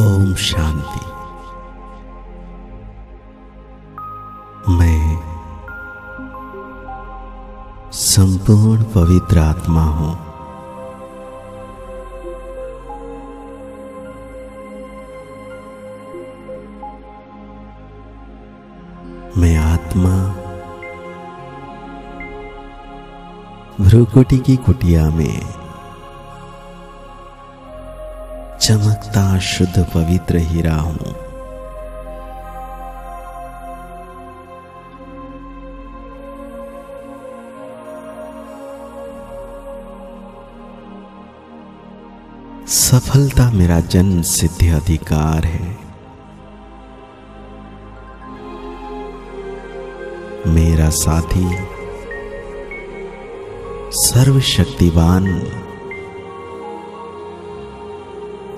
ओम शांति। मैं संपूर्ण पवित्र आत्मा हूँ। मैं आत्मा भ्रुकुटी की कुटिया में चमकता शुद्ध पवित्र हीरा हूँ। सफलता मेरा जन्म सिद्ध अधिकार है। मेरा साथी सर्वशक्तिवान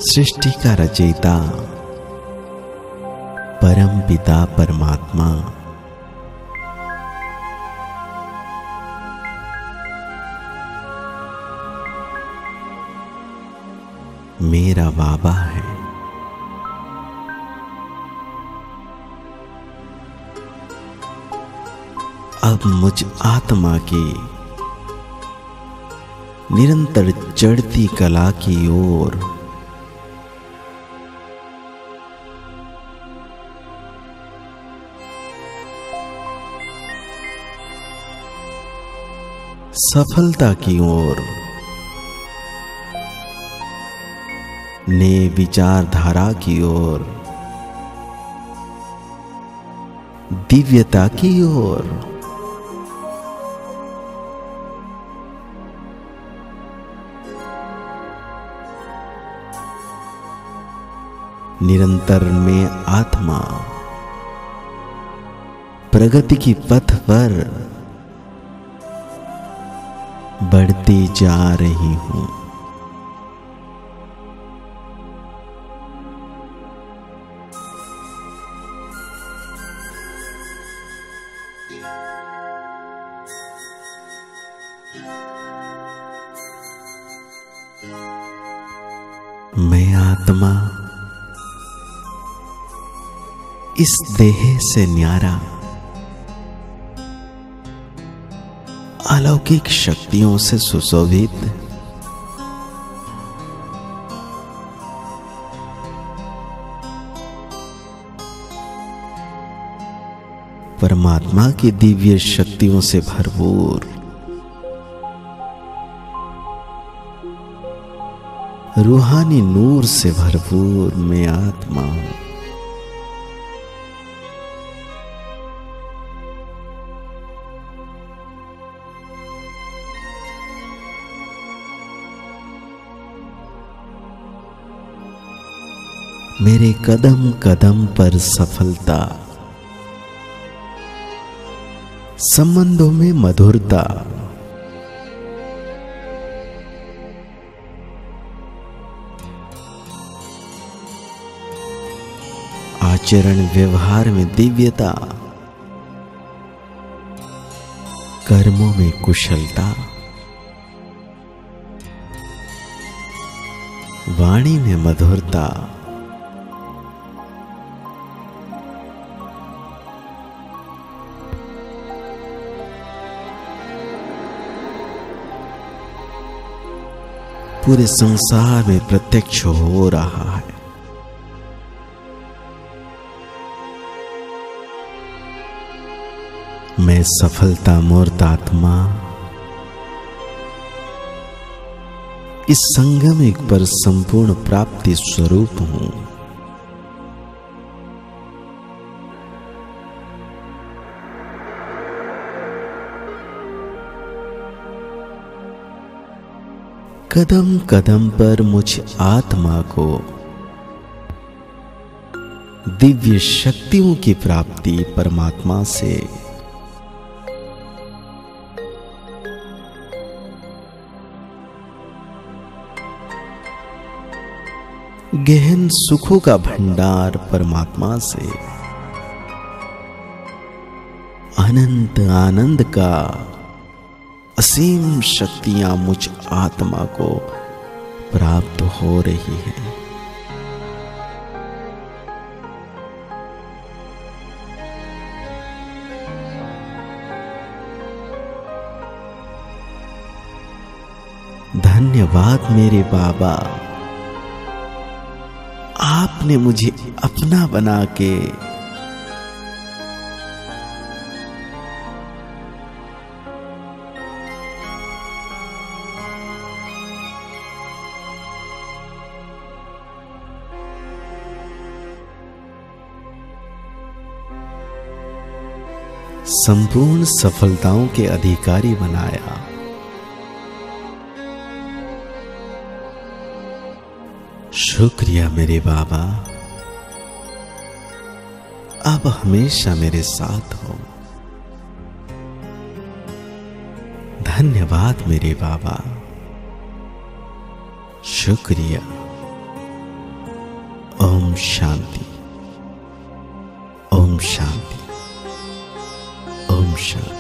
सृष्टि का रचयिता। परम पिता परमात्मा। मेरा बाबा है। अब मुझ आत्मा की निरंतर चढ़ती कला की ओर सफलता की ओर। ने विचारधारा की ओर। दिव्यता की ओर। निरंतर में आत्मा। प्रगति की पथ पर। बढ़ती जा रही हूँ। मैं आत्मा इस देह से न्यारा अलौकिक शक्तियों से सुशोभित। परमात्मा की दिव्य शक्तियों से भरपूर। रूहानी नूर से भरपूर मैं आत्मा हूँ। मेरे कदम कदम पर सफलता। संबंधों में मधुरता। आचरण व्यवहार में दिव्यता। कर्मों में कुशलता। वाणी में मधुरता। पूरे संसार में प्रत्यक्ष हो रहा है। मैं सफलता मूर्त आत्मा। इस संगम एक पर संपूर्ण प्राप्ति स्वरूप हूँ। कदम कदम पर मुझ आत्मा को। दिव्य शक्तियों की प्राप्ति परमात्मा से। गहन सुखों का भंडार परमात्मा से। अनंत आनंद का असीम शक्तियाँ मुझ आत्मा को प्राप्त हो रही है। धन्यवाद मेरे बाबा। आपने मुझे अपना बना के संपूर्ण सफलताओं के अधिकारी बनाया। शुक्रिया मेरे बाबा। अब हमेशा मेरे साथ हो। धन्यवाद मेरे बाबा। शुक्रिया। ओम शांति। ओम शांति। ओम शांति